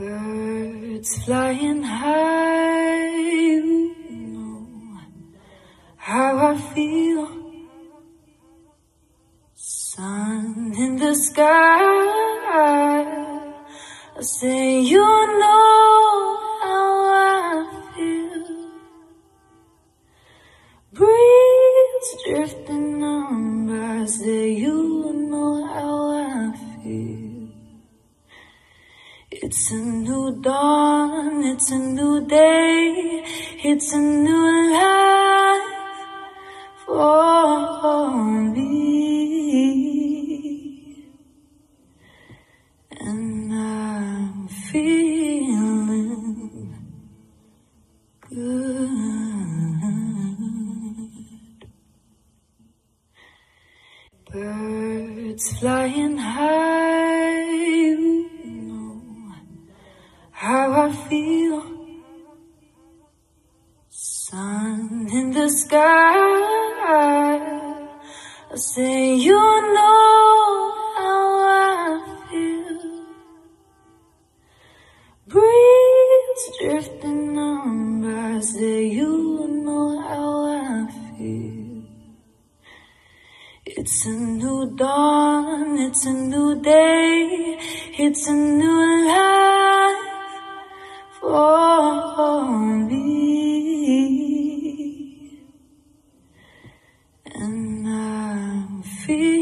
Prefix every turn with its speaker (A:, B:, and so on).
A: Birds flying high, you know how I feel. Sun in the sky, I say you know how I feel. Breeze drifting on by, say you It's a new dawn, it's a new day, it's a new life for me. And I'm feeling good. Birds flying high, in the sky, I say you know how I feel. Breeze drifting on by, say you know how I feel. It's a new dawn, it's a new day, it's a new life And I'm feeling